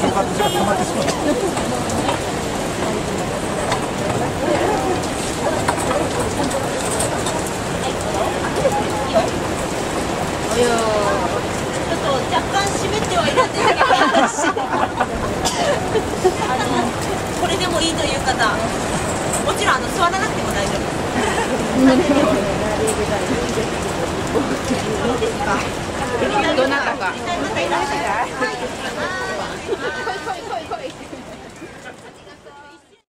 触発が溜まってしまう。ちょっと若干湿ってはいるんですけどあのこれでもいいという方もちろんあの座らなくても大丈夫どなたか。